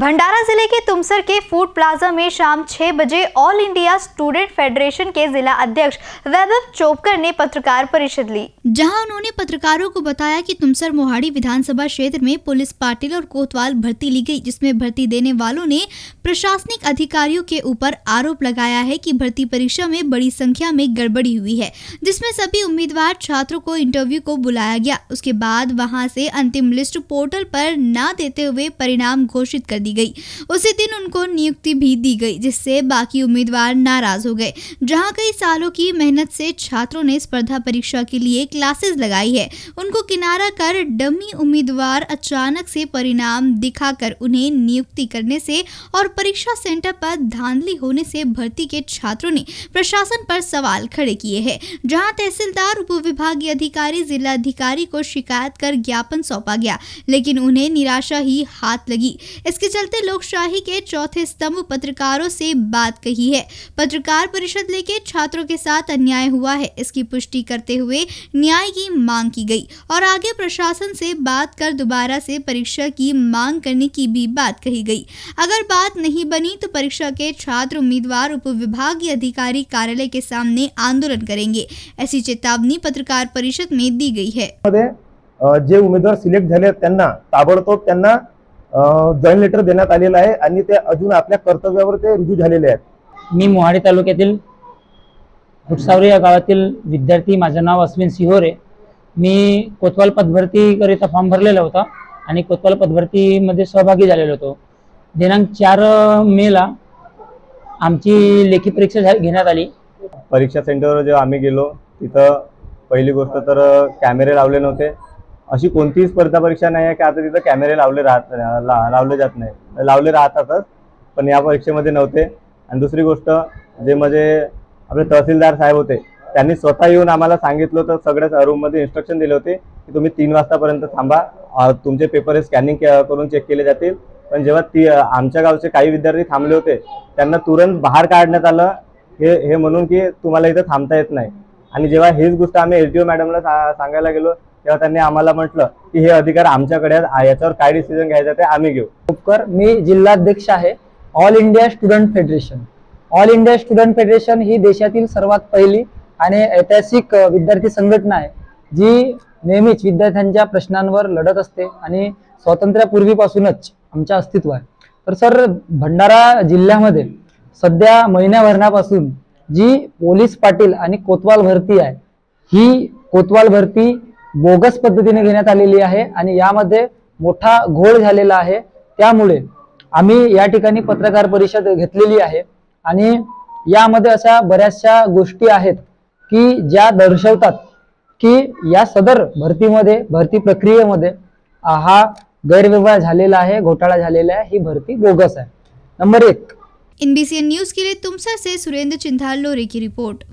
भंडारा ज़िले के तुमसर के फ़ूड प्लाजा में शाम 6 बजे ऑल इंडिया स्टूडेंट फेडरेशन के जिला अध्यक्ष वैभव चोपकर ने पत्रकार परिषद ली। जहाँ उन्होंने पत्रकारों को बताया कि तुमसर मोहाड़ी विधानसभा क्षेत्र में पुलिस पाटिल और कोतवाल भर्ती ली गई, जिसमें भर्ती देने वालों ने प्रशासनिक अधिकारियों के ऊपर आरोप लगाया है की भर्ती परीक्षा में बड़ी संख्या में गड़बड़ी हुई है, जिसमें सभी उम्मीदवार छात्रों को इंटरव्यू को बुलाया गया। उसके बाद वहाँ से अंतिम लिस्ट पोर्टल पर न देते हुए परिणाम घोषित कर दी गई। उसी दिन उनको नियुक्ति भी दी गई, जिससे बाकी उम्मीदवार नाराज़ हो गए। जहाँ कई सालों की मेहनत से छात्रों ने स्पर्धा परीक्षा के लिए क्लासेस लगाई है। उनको किनारा कर डमी उम्मीदवार अचानक से परिणाम दिखाकर उन्हें नियुक्ति करने से और परीक्षा सेंटर पर धांधली होने से भर्ती के छात्रों ने प्रशासन पर सवाल खड़े किए हैं, जहाँ तहसीलदार उप विभागीय अधिकारी जिला अधिकारी को शिकायत कर ज्ञापन सौंपा गया, लेकिन उन्हें निराशा ही हाथ लगी। इसके चलते लोकशाही के चौथे स्तंभ पत्रकारों से बात कही है। पत्रकार परिषद लेके छात्रों के साथ अन्याय हुआ है। इसकी पुष्टि करते हुए न्याय की मांग की गई और आगे प्रशासन से बात कर दोबारा से परीक्षा की मांग करने की भी बात कही गई। अगर बात नहीं बनी तो परीक्षा के छात्र उम्मीदवार उप विभागीय अधिकारी कार्यालय के सामने आंदोलन करेंगे। ऐसी चेतावनी पत्रकार परिषद में दी गई है। जे उमेदवार सिलेक्ट झाले त्यांना ताबडतोब त्यांना जॉईन लेटर देण्यात आलेलं आहे आणि ते अजून आपल्या कर्तव्यावर ते रुजू झालेले आहेत. मी मोहाडी तालुक्यातील खुटसावरी या गावातील विद्यार्थी माझं नाव अश्विन सिहोरे. मी कोतवाल पदभरतीकरिता फॉर्म भरलेला होता आणि कोतवाल पदभरतीमध्ये सहभागी झालेलो होतो. दिनांक चार मेला आमची लेखी परीक्षा घेण्यात आली. परीक्षा सेंटरवर जेव्हा आम्ही गेलो तिथं पहिली गोष्ट तर कॅमेरे लावले नव्हते. अशी कोणतीही स्पर्धा परीक्षा नाही आहे की आता तिथं कॅमेरे लावले राहत ला, लावले जात नाही. लावले राहतातच पण या परीक्षेमध्ये नव्हते. आणि दुसरी गोष्ट जे म्हणजे आपले तहसीलदार साहेब होते त्यांनी स्वतः येऊन आम्हाला सांगितलं तर सगळ्याच रूममध्ये इन्स्ट्रक्शन दिले होते की तुम्ही तीन वाजतापर्यंत थांबा. तुमचे पेपर हे स्कॅनिंग करून चेक केले जातील. पण जेव्हा ती आमच्या गावचे काही विद्यार्थी थांबले होते त्यांना तुरंत बाहेर काढण्यात आलं. हे हे म्हणून की तुम्हाला इथं थांबता येत नाही. आणि जेव्हा हीच गोष्ट आम्ही एस डी ओ मॅडमला सा- सांगायला गेलो तेव्हा त्यांनी आम्हाला म्हटलं की हे अधिकार आमच्याकडे आहेत याच्यावर काय डिसिजन घ्यायचं ते आम्ही घेऊ. उपकर मी जिल्हाध्यक्ष आहे all India student federation all India student federation ही देशातील सर्वात पहिली आणि ऐतिहासिक विद्यार्थी संघटना आहे जी नेहमीच विद्यार्थ्यांच्या प्रश्नांवर लढत असते आणि स्वातंत्र्यापूर्वीपासूनच आमच्या अस्तित्व आहे. तर सर भंडारा जिल्ह्यामध्ये सध्या महिन्याभरण्यापासून जी पोलीस पाटील आणि कोतवाल भरती आहे ही कोतवाल भरती बोगस पद्धतीने घेण्यात आलेली आहे आणि यामध्ये मोठा घोळ झालेला आहे. त्यामुळे आम्ही या ठिकाणी पत्रकार परिषद घेतलेली आहे आणि यामध्ये अशा बऱ्याचशा गोष्टी आहेत की ज्या दर्शवतात की या सदर भरतीमध्ये भरती प्रक्रियेमध्ये हा गैरव्यवहार झालेला आहे घोटाळा झालेला आहे ही भरती बोगस आहे. नंबर एक. इन न्यूज के लिए तुमसा से सुरेंद्र चिंधाल लोरे की रिपोर्ट.